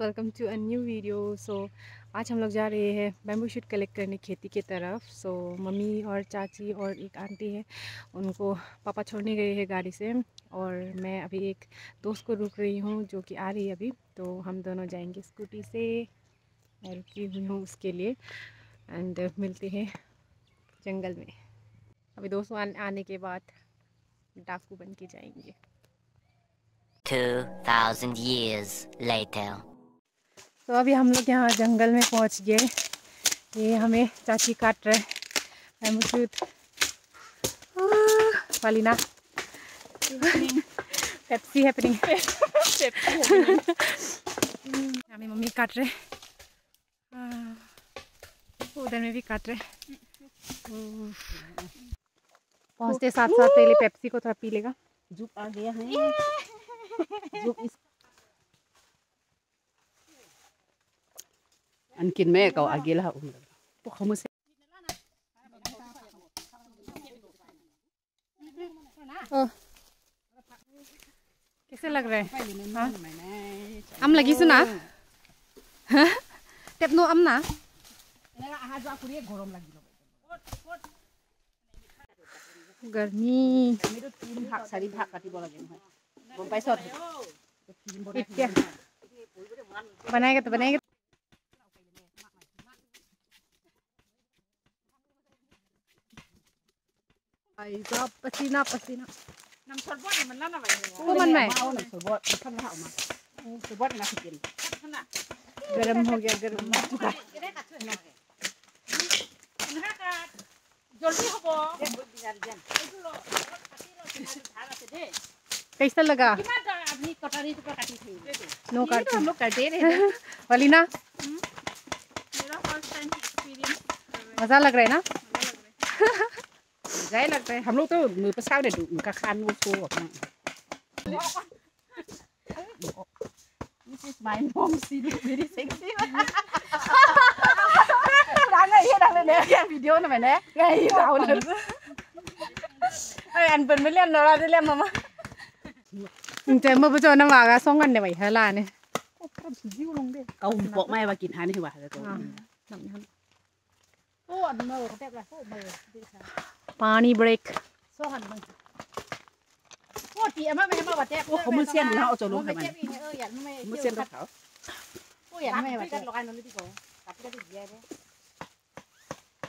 Welcome to a new video so आज हम लोग जा रहे हैं बैम्बू शूट कलेक्ट करने खेती की तरफ़. सो so, मम्मी और चाची और एक आंटी है उनको पापा छोड़ने गए हैं गाड़ी से और मैं अभी एक दोस्त को रुक रही हूँ जो कि आ रही है अभी. तो हम दोनों जाएँगे स्कूटी से मैं रुकी हुई हूँ उसके लिए एंड मिलते हैं जंगल में. अभी दोस्तों आने के बाद डाकू बन के जाएँगे। 2000 years later तो अभी हम लोग यहाँ जंगल में पहुँच गए। ये हमें चाची काट रहे हैं। मुसूद वालीना पेप्सी हैपनिंग हमें मम्मी काट रहे उधर में भी काट रहे पहुँचते साथ साथ पहले पेप्सी को थोड़ा पी लेगा। जुप आ गया है। इस Ankin me kau agila um. Po kamu se. Oh. कैसे लग रहे हैं? हाँ? अम लगी सुना? टेपनो अम ना? गर्मी बनाएगा तो बनाएगा Ay, gap pasina pasina. Nam sorbot man lana ba. Ko man mai. Mao nam sorbot, kan ha ma. Sorbot na kitin. गरम हो गया गरम कैसा लगा? नो काट। तो हम लोग काटे हम्म। मज़ा लग रहा है ना? मज़ा लग है। हम लोग तो पसाव रहे उनका खान वो सो अपना This is my mom's silly very sexy นทำไมเนี่ยไงเราเนึ่งไออันเป็นไม่เล่นเราได้เล่นมามั้งมึงเจเมื่อประจนน้ำหวานก็ส่งกันเดี๋ยวไปเฮล่าเนี่ยเอาบอกไม่มากินหานี่ว่าแล้วก็น้ำน้ำโอ้เมื่อเขาเต็มเลยโอ้เมื่อปานี่เบรกส่งกันมั้งโอ้ตีมาไม่มาบัดเจ็กโอ้เขามือเสี้ยนนะเอาจลูกทำไมมือเสี้ยนเขาเขาโอ้ยไม่บัดแกร้อนั่นนี่ที่เขาตัดก็ได้ดีเลย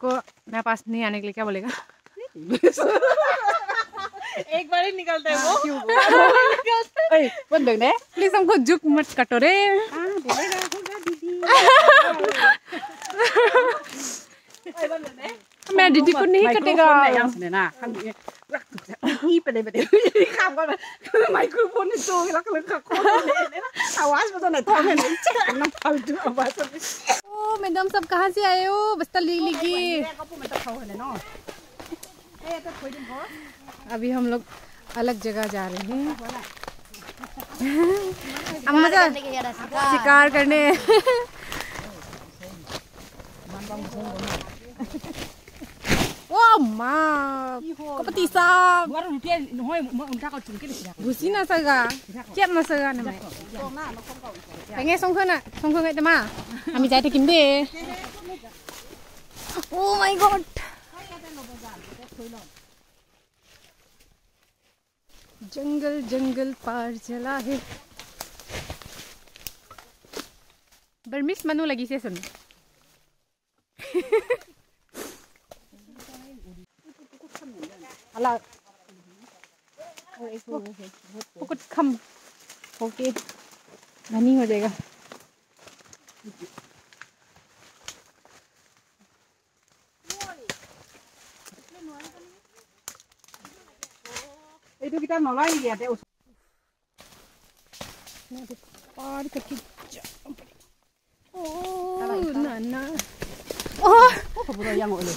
को मेरे पास नहीं आने के लिए क्या बोलेगा एक बार ही निकलता है वो। क्यों बोल प्लीज़ हमको झुक मत कटो रे। मैं दीदी को नहीं कटेगा। ही पे नहीं बैठे काम कर माइक्रोफोन ने तो लग लग का खोल ले आवाज़ में तो नहीं था मैंने ना फालतू आवाज़ ओ मैडम सब कहाँ से आए हो बस्ता ले लेगी अभी हम लोग अलग जगह जा रहे हैं शिकार करने। Wow, ma. Kapati sa. Busi na saga. Kiat na saga na mai. Pengen song khana, song khana ite ma. Ami jai te kim de. Oh my god. जंगल जंगल पार चला है बर्मिस मनु लगी से सुन là pokud khăm. Ok. Là ni ngồi đây cả itu kita nolai ya deh nanti par kaki jump oh nana oh apa yang oleh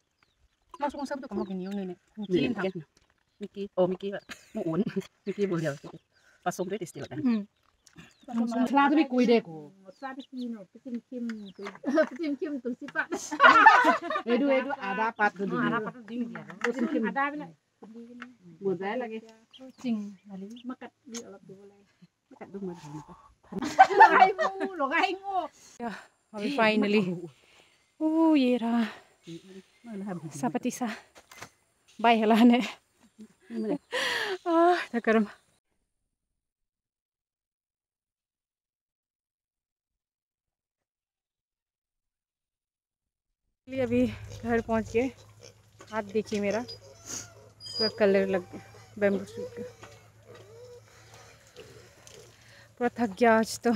masuk kung sabto kamo ginyo ni miki oh miki muun miki bulyal pasok dito still kan Sla tu bi kui dek ko. Pitim kim pitim kim si. Edu edu ada pat. Ada pat ding dia. Pitim kim ada lagi. Cing, makat di alat. Makat? Logai logai finally. Iya. Oh, yeah. Sapat isa. Bye halane. Ah, अभी घर पहुँच गए। हाथ देखिए मेरा। पूरा colour लग गया बैम्बू सूट का। पूरा थक गया आज तो।